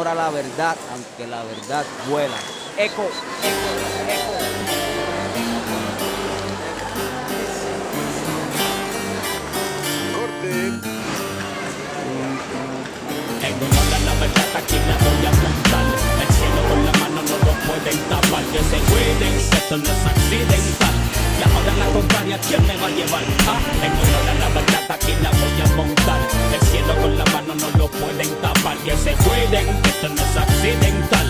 honor a la verdad, aunque la verdad vuela. Eco, eco, eco. En honor a la verdad aquí la voy a montar El cielo con la mano no lo pueden tapar. Que se cuiden, esto no es accidental. Y ahora la contraria, ¿quién me va a llevar? Ah, en honor a la verdad aquí la voy a montar. El cielo con la mano no lo pueden tapar. Que se cuiden, esto no es accidental Y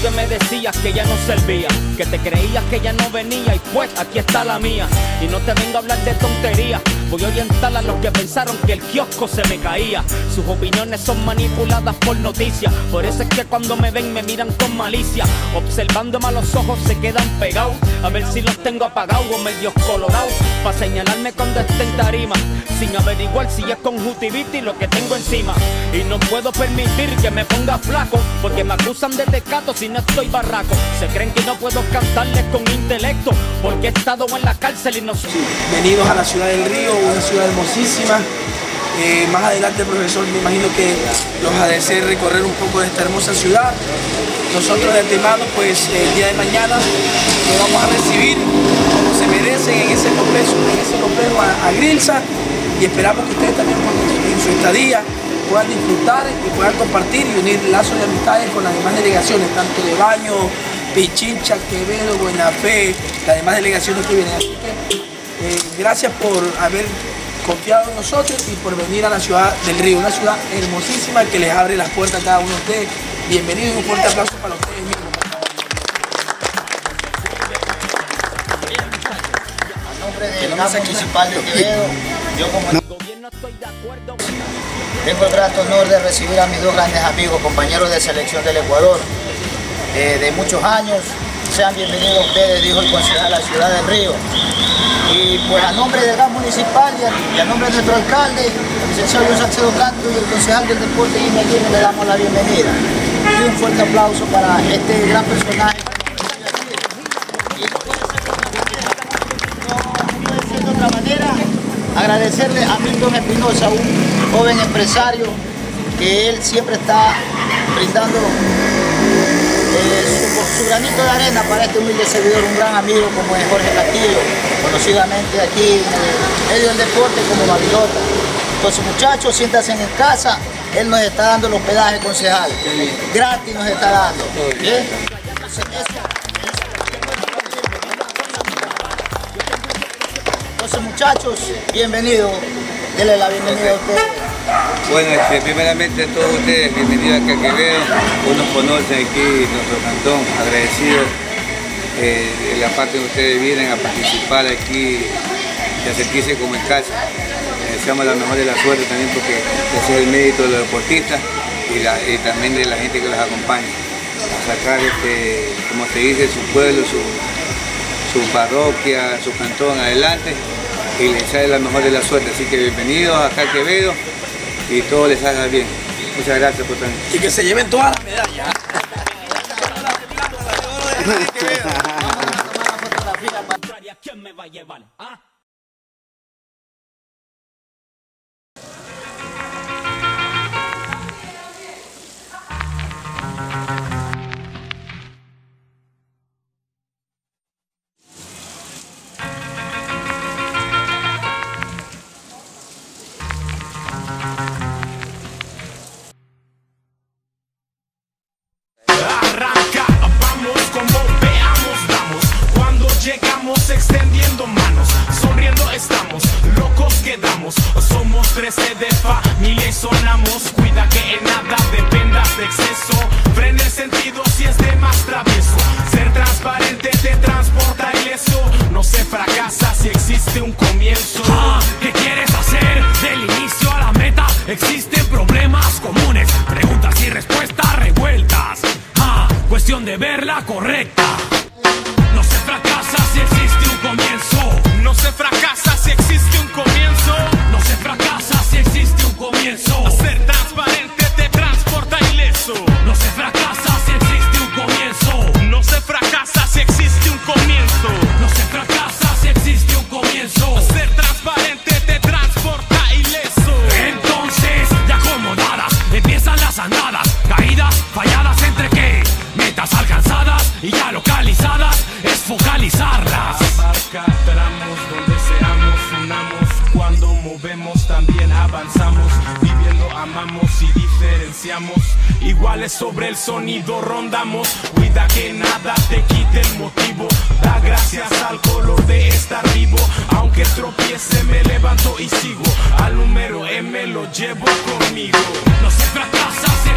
que me decías que ya no servía, que te creías que ya no venía, y pues aquí está la mía. Y no te vengo a hablar de tonterías, voy a orientar a los que pensaron que el kiosco se me caía. Sus opiniones son manipuladas por noticias, por eso es que cuando me ven me miran con malicia. Observándome a los ojos se quedan pegados, a ver si los tengo apagados o medios colorados, para señalarme cuando esté en tarima, sin averiguar si es conjuntivitis lo que tengo encima. Y no puedo permitir que me ponga flaco, porque me acusan de tecato si no estoy barraco. Se creen que no puedo cantarles con intelecto, porque he estado en la cárcel y no soy. Bienvenidos a la ciudad del Río, una ciudad hermosísima. Eh, más adelante, profesor, me imagino que los va a hacer recorrer un poco de esta hermosa ciudad. Nosotros de antemano, pues el día de mañana los vamos a recibir como se merecen en ese complejo, en ese complejo a, a Grilsa y esperamos que ustedes también en su estadía puedan disfrutar y puedan compartir y unir lazos de amistades con las demás delegaciones, tanto de Baño, Pichincha, Quevedo, Buena Fe, las demás delegaciones que vienen. Así que eh, gracias por haber confiado en nosotros y por venir a la ciudad del Río, una ciudad hermosísima que les abre las puertas a cada uno de ustedes. Bienvenidos y un fuerte aplauso para ustedes mismos. A nombre del municipal de Quevedo, yo como Tengo el grato honor de recibir a mis dos grandes amigos, compañeros de selección del Ecuador, eh, de muchos años. Sean bienvenidos ustedes, dijo el concejal de la ciudad del Río. Y pues a nombre del GAM municipal y a, nombre de nuestro alcalde, el licenciado Luis Salcedo Blanco y el concejal del deporte Aguirre, le damos la bienvenida. Y un fuerte aplauso para este gran personaje. Agradecerle a Milton Espinosa, un joven empresario, que él siempre está brindando eh, su, granito de arena para este humilde servidor, un gran amigo como es Jorge Castillo, conocidamente aquí en el medio del deporte como Babilota. Entonces muchachos, siéntanse en casa, él nos está dando el hospedaje concejal, gratis nos está dando. Entonces muchachos, bienvenidos, denle la bienvenida a ustedes. Bueno, este, primeramente a todos ustedes, bienvenidos acá a Quevedo, unos conocen aquí nuestro cantón, agradecidos eh, de la parte que ustedes vienen a participar aquí a sentirse como en casa. Les deseamos la mejor de la suerte también porque ese es el mérito de los deportistas y, la- y también de la gente que los acompaña. A sacar, este, como se dice, su pueblo, su, su parroquia, su cantón adelante y les sale la mejor de la suerte. Así que bienvenidos acá a Quevedo y todo les salga bien. Muchas gracias por estar Y que se lleven todas las medallas. contraria, ¿quién me va a llevar? Somos 13 de familia y sonamos. Cuida que en nada dependas de exceso. Frena el sentido si es de más travieso. Ser transparente te transporta ileso. No se fracasa si existe un comienzo. ¿Qué quieres hacer? Del inicio a la meta existen problemas comunes. Preguntas y respuestas revueltas. Ah, cuestión de verla correcta. Trabajamos y diferenciamos. Iguales sobre el sonido rondamos. Cuida que nada te quite el motivo. Da gracias al color de estar vivo. Aunque tropiece, me levanto y sigo. Al número M lo llevo conmigo. No se fracasa si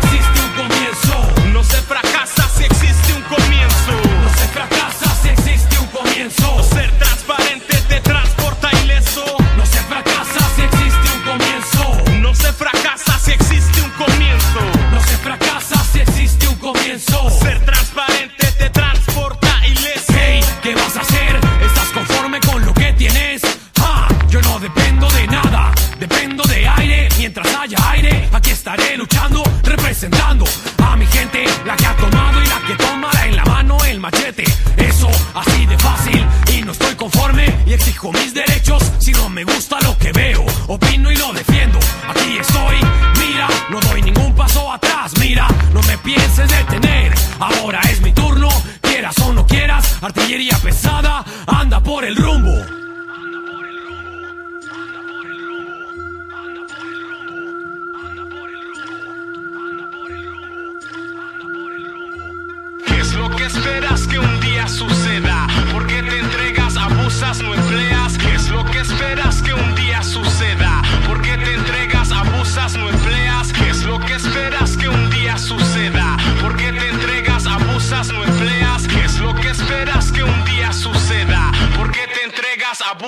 estaré luchando, representando a mi gente, la que ha tomado y la que toma en la mano el machete. Eso así de fácil y no estoy conforme y exijo mis derechos si no me gusta lo que veo. Opino y lo defiendo. Aquí estoy, mira, no doy ningún paso atrás. Mira, no me pienses detener. Ahora es mi turno, quieras o no quieras. Artillería pesada,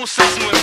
empleas? ¿Qué